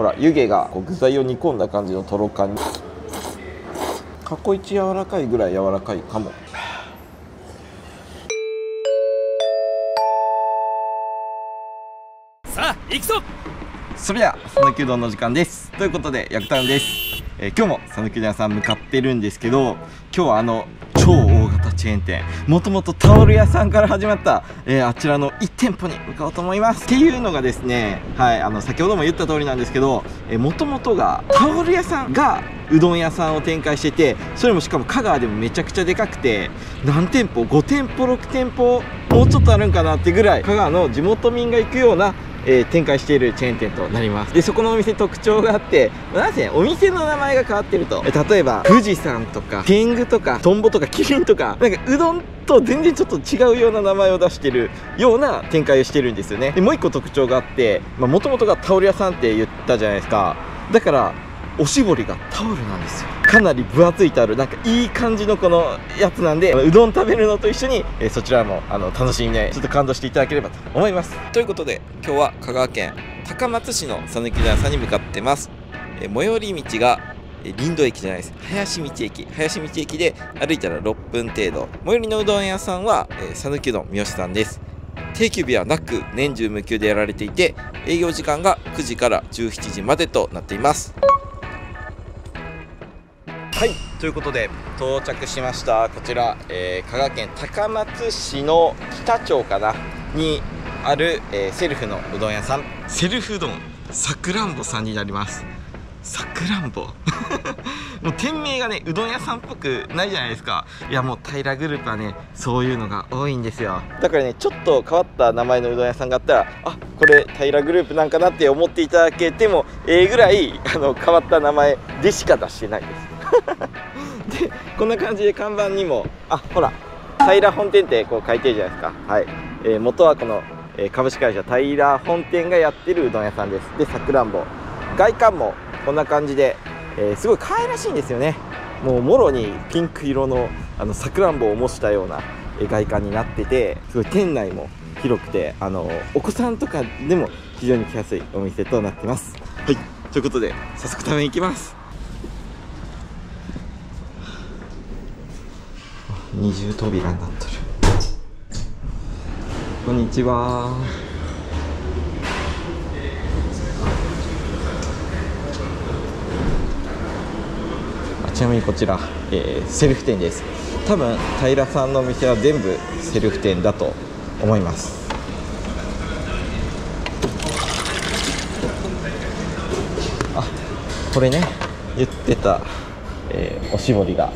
ほら湯気がこう具材を煮込んだ感じのとろ感過去一柔らかいぐらい柔らかいかも。さあ行くぞ！それでは讃岐うどんの時間です。ということでヤクタウンです、えー今日も讃岐うどん屋さん向かってるんですけど今日はあの超大型チェーン店。もともとタオル屋さんから始まった、えーあちらの1店舗に向かおうと思います。っていうのがですねはいあの先ほども言った通りなんですけどもともとがタオル屋さんがうどん屋さんを展開しててそれもしかも香川でもめちゃくちゃでかくて何店舗？5店舗？6店舗？もうちょっとあるんかなってぐらい香川の地元民が行くようなえー展開しているチェーン店となります。でそこのお店特徴があってなぜお店の名前が変わってると。例えば富士山とか天狗とかトンボとかキリンとかなんかうどんと全然ちょっと違うような名前を出してるような展開をしてるんですよね。でもう一個特徴があってもともとがタオル屋さんって言ったじゃないですか。だからおしぼりがタオルなんですよ。かなり分厚いタオルなんかいい感じのこのやつなんでうどん食べるのと一緒に、えーそちらもあの楽しみでちょっと感動していただければと思います。ということで今日は香川県高松市の讃岐うどん屋さんに向かってます、えー最寄り道がえー林道駅じゃないです。林道駅。林道駅で歩いたら6分程度。最寄りのうどん屋さんはえー讃岐、うどん三好さんです。定休日はなく年中無休でやられていて営業時間が9時から17時までとなっています。はい。ということで到着しました。こちら、えー香川県高松市の北町かな？にある、えーセルフのうどん屋さん。セルフうどんさくらんぼさんになります。さくらんぼもう店名がねうどん屋さんっぽくないじゃないですか。いやもう平グループはねそういうのが多いんですよ。だからねちょっと変わった名前のうどん屋さんがあったらあこれ平グループなんかなって思っていただけてもええぐらい あの変わった名前でしか出してないです。でこんな感じで看板にもあほら平本店ってこう書いてるじゃないですか。はい、えー元はこの、えー株式会社平本店がやってるうどん屋さんです。でさくらんぼ。外観もこんな感じで、えーすごい可愛らしいんですよね。もうもろにピンク色のあのさくらんぼを模したような外観になっててすごい店内も広くてあのお子さんとかでも非常に来やすいお店となってます。はい。ということで早速食べに行きます。二重扉になってる。こんにちは。あちなみにこちら、えーセルフ店です。多分平さんのお店は全部セルフ店だと思います。あこれね言ってた、えーおしぼりが。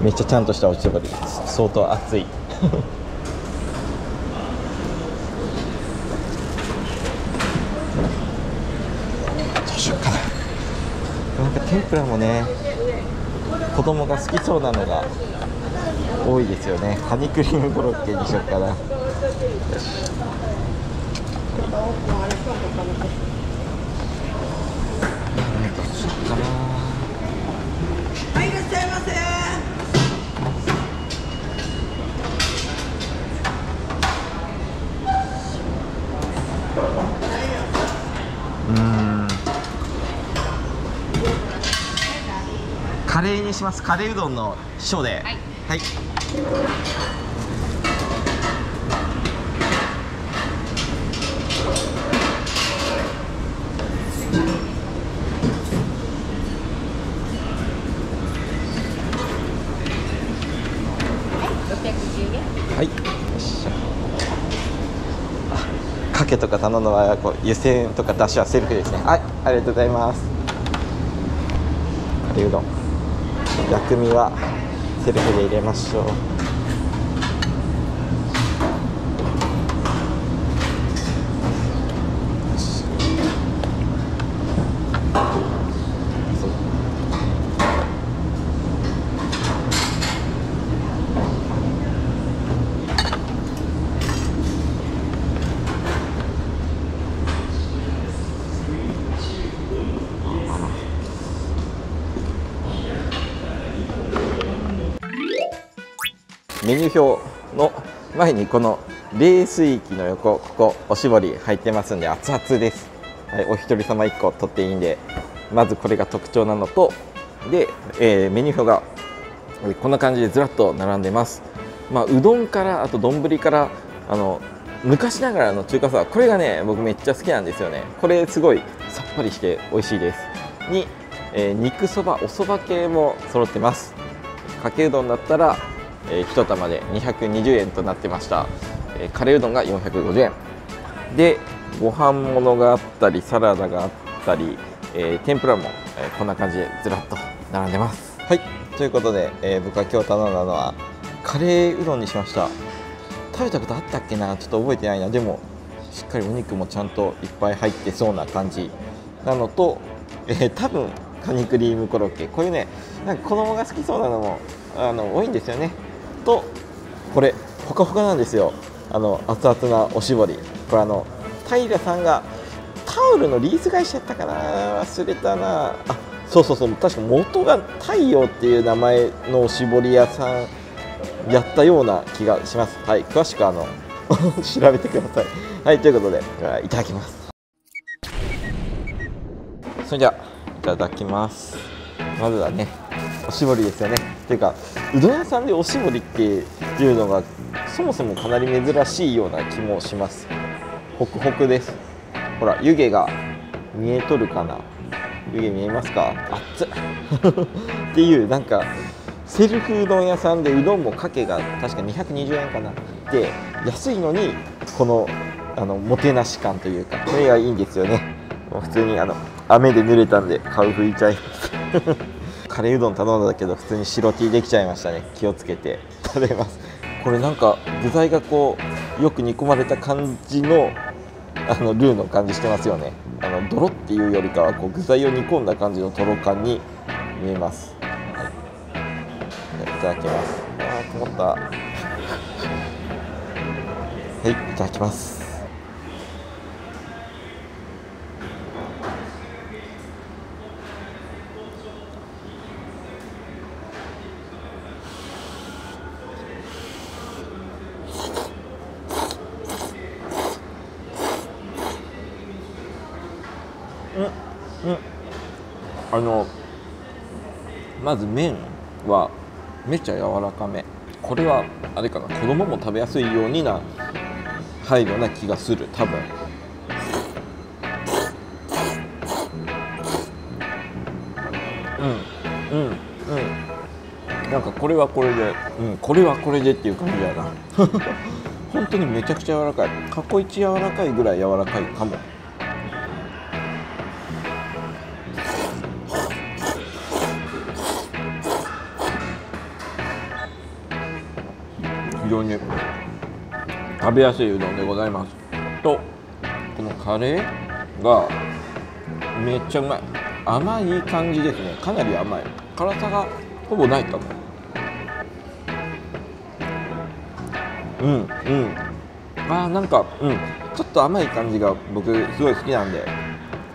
めっちゃちゃんとしたおしぼり。です相当熱いどうしようかななんか天ぷらもね子供が好きそうなのが多いですよね。カニクリームコロッケにしようかな。します。カレーうどんの小で。はい、はい。よっしゃ。あかけとか頼んだ場合はこう湯煎とかだしはセルフですね。はい。ありがとうございます。カレーうどん薬味はセルフで入れましょう。表の前にこの冷水器の横ここおしぼり入ってますんで熱々です。はい、お一人様1個取っていいんでまずこれが特徴なのとで、えーメニュー表がこんな感じでずらっと並んでます、まあ、うどんからあと丼からあの昔ながらの中華そばこれがね僕めっちゃ好きなんですよね。これすごいさっぱりして美味しいです。に、えー肉そばおそば系も揃ってます。かけうどんだったら、え1玉で220円となってました、えーカレーうどんが450円。でご飯物があったりサラダがあったり、えー天ぷらも、えこんな感じでずらっと並んでます。はい。ということで、えー僕が今日頼んだのはカレーうどんにしました。食べたことあったっけな？ちょっと覚えてないな。でもしっかりお肉もちゃんといっぱい入ってそうな感じ。なのと、えー多分カニクリームコロッケ。こういうねなんか子供が好きそうなのもあの多いんですよね。とこれほかほかなんですよ。あの熱々なおしぼり。これあの平さんがタオルのリース会社やったかな？忘れたな。あそうそうそう。確か元が太陽っていう名前のおしぼり屋さんやったような気がします。はい詳しくあの 調べてください。はいということでいただきます。それじゃあいただきます。まずはねおしぼりですよね。っていうかうどん屋さんでおしぼりっていうのがそもそもかなり珍しいような気もします。ホクホクです。ほら湯気が見えとるかな？湯気見えますか？熱っ。っていうなんかセルフうどん屋さんでうどんもかけが確か220円かな？で安いのにこのあのもてなし感というかこれがいいんですよね。もう普通にあの雨で濡れたんで顔拭いちゃいます。カレーうどん頼んだけど普通に白 T できちゃいましたね。気をつけて。食べます。これなんか具材がこうよく煮込まれた感じのあのルーの感じしてますよね。あの泥っていうよりかはこう具材を煮込んだ感じのとろ感に見えます、はい、いただきます。あー曇った。はいいただきます。あのまず麺はめっちゃ柔らかめ。これはあれかな子供も食べやすいようにな配慮な気がする多分。うんうんうん。なんかこれはこれでうんこれはこれでっていう感じやな。本当にめちゃくちゃ柔らかい。過去一柔らかいぐらい柔らかいかも。常に食べやすいうどんでございます。とこのカレーがめっちゃうまい。甘い感じですね。かなり甘い。辛さがほぼないかもうんうん。あーなんかうん。ちょっと甘い感じが僕すごい好きなんで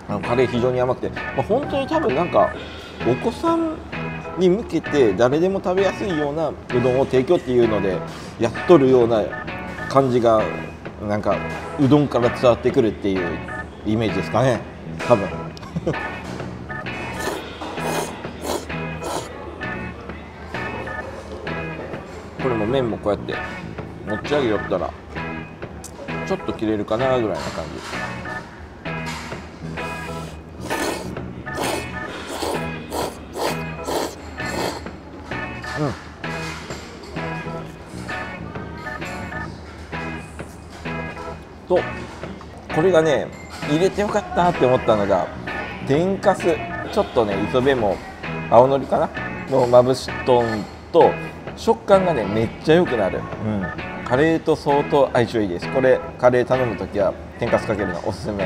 あのカレー非常に甘くて、まあ、本当に多分なんかお子さんに向けて誰でも食べやすいようなうどんを提供っていうのでやっとるような感じがなんかうどんから伝わってくるっていうイメージですかね。多分。これも麺もこうやって持ち上げよったらちょっと切れるかなぐらいな感じ。うん。とこれがね入れてよかったって思ったのが天かすちょっとね磯辺も青のりかな？のまぶしとんと食感がねめっちゃ良くなる、うん、カレーと相当相性いいです。これカレー頼む時は天かすかけるのおすすめ。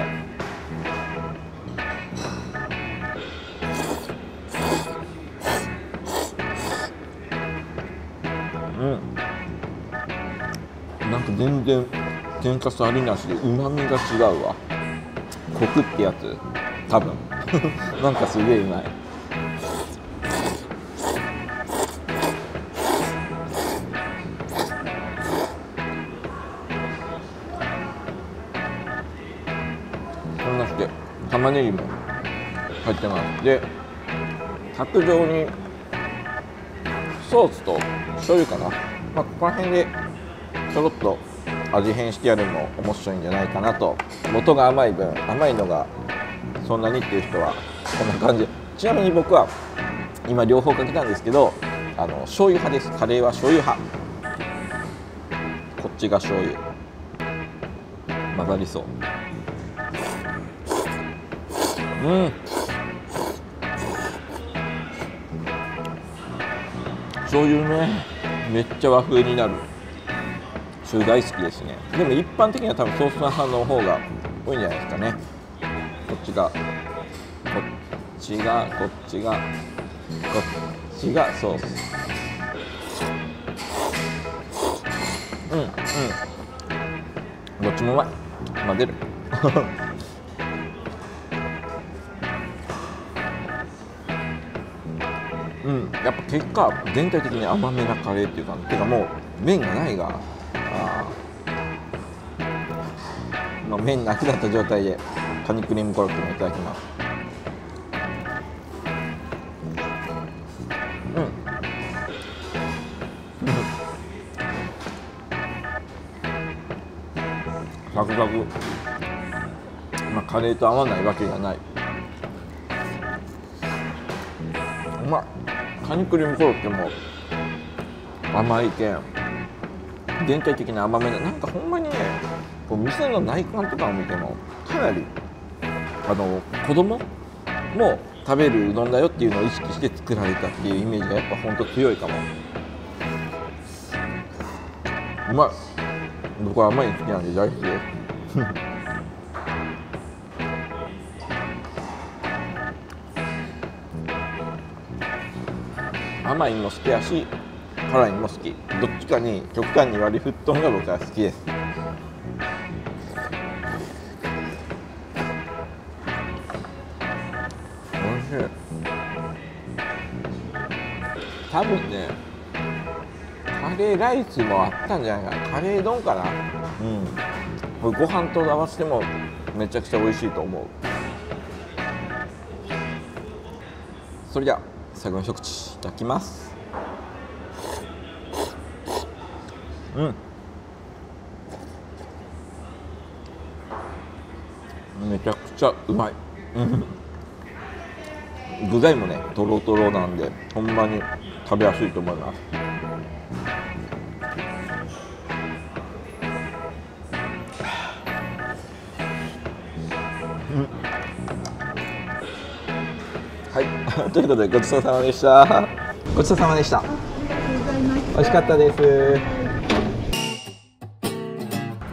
うん。なんか全然天かすありなしでうまみが違うわ。コクってやつ。多分。なんかすげえうまい。こんなして玉ねぎも入ってます。で卓上にソースと醤油かな、まあ、ここら辺でちょろっと味変してやるのも面白いんじゃないかなと。元が甘い分甘いのがそんなにっていう人はこんな感じ。ちなみに僕は今両方かけたんですけどあの醤油派です。カレーは醤油派。こっちが醤油。混ざりそう。うん。醤油ね。めっちゃ和風になる。醤油大好きですね。でも一般的には多分ソース派の方が多いんじゃないですかね。こっちがこっちがこっちがこっちがソースうんうん。どっちもうまい。混ぜる。うん。やっぱ結果全体的に甘めなカレーっていうかてかもう麺がないが麺なくなった状態でカニクリームコロッケもいただきます。うん。サクサク。まあカレーと合わないわけがない。うまいカニクリームコロッケも甘いけん全体的に甘めななんかほんまにねこう店の内観とかを見てもかなりあの子供も食べるうどんだよっていうのを意識して作られたっていうイメージがやっぱほんと強いかも。うまい僕は甘い好きなんで大好きです甘いも好きやし辛いも好き。どっちかに極端に割り振っとんが僕は好きです。多分ねカレーライスもあったんじゃないかな。カレー丼かな。うん。これご飯と合わせてもめちゃくちゃ美味しいと思う。それでは最後の一口いただきます。うん。めちゃくちゃうまい。うん。具材もねとろとろなんでほんまに食べやすいと思いますはい、ということでごちそうさまでした。ごちそうさまでした。美味しかったです。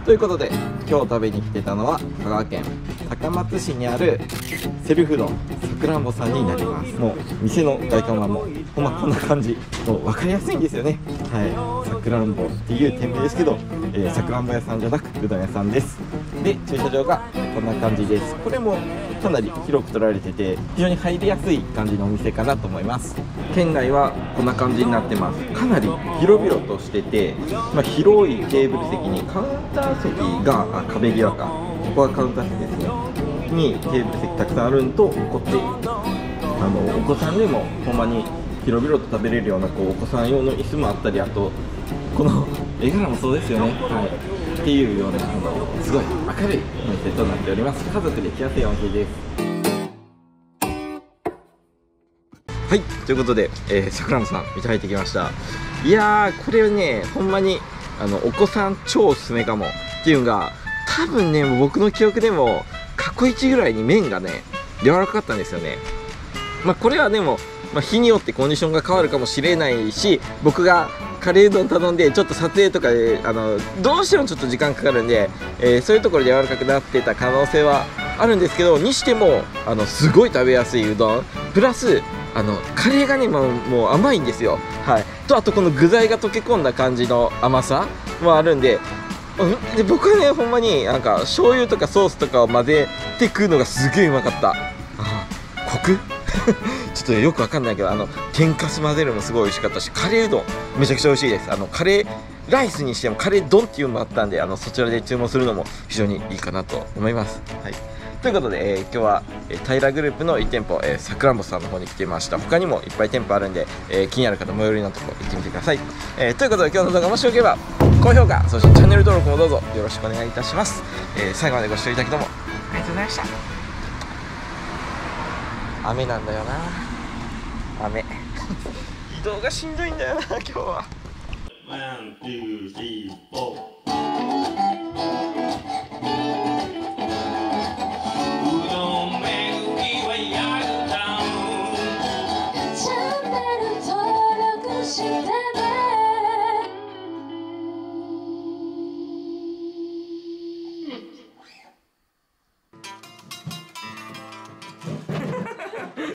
ということで今日食べに来てたのは香川県高松市にあるセルフうさくらんぼさんになります。もう店の外観はもうほんまこんな感じ。もう分かりやすいんですよね。はい。さくらんぼっていう店名ですけどえさくらんぼ屋さんじゃなくうどん屋さんです。で駐車場がこんな感じです。これもかなり広く取られてて非常に入りやすい感じのお店かなと思います。店内はこんな感じになってます。かなり広々としてて、まあ、広いテーブル席にカウンター席があ壁際か。ここはカウンター席ですね。にテーブル席たくさんあるんとこっちあのお子さんでもほんまに広々と食べれるようなこうお子さん用の椅子もあったりあとこの絵柄もそうですよね、はい、っていうようなあのすごい明るいお店となっております家族で来やすいお店ですはいということで、えー、桜野さんいただいてきましたいやーこれねほんまにあのお子さん超おすすめかもっていうのが多分ね僕の記憶でも過去一ぐらいに麺がね柔らかかったんですよね。まあこれはでも、まあ、日によってコンディションが変わるかもしれないし僕がカレーうどん頼んでちょっと撮影とかであのどうしてもちょっと時間かかるんで、えーそういうところで柔らかくなってた可能性はあるんですけどにしてもあのすごい食べやすいうどんプラスあのカレーがねもうもう甘いんですよ。はい。とあとこの具材が溶け込んだ感じの甘さもあるんでで僕はねほんまになんか醤油とかソースとかを混ぜて食うのがすげえうまかった。ああコク？ちょっとよくわかんないけどあの天かす混ぜるのもすごい美味しかったしカレーうどんめちゃくちゃ美味しいです。あのカレーライスにしてもカレー丼っていうのもあったんであのそちらで注文するのも非常にいいかなと思います、はい、ということで、えー今日は、えー、平グループの1店舗、え、さくらんぼさんの方に来てました。他にもいっぱい店舗あるんで、えー気になる方最寄りのとこ行ってみてください、えーということで今日の動画もしよければ高評価そしてチャンネル登録もどうぞよろしくお願いいたします、えー最後までご視聴いただきどうも。ありがとうございました。雨なんだよな。雨。移動がしんどいんだよな今日は。 One, two, three。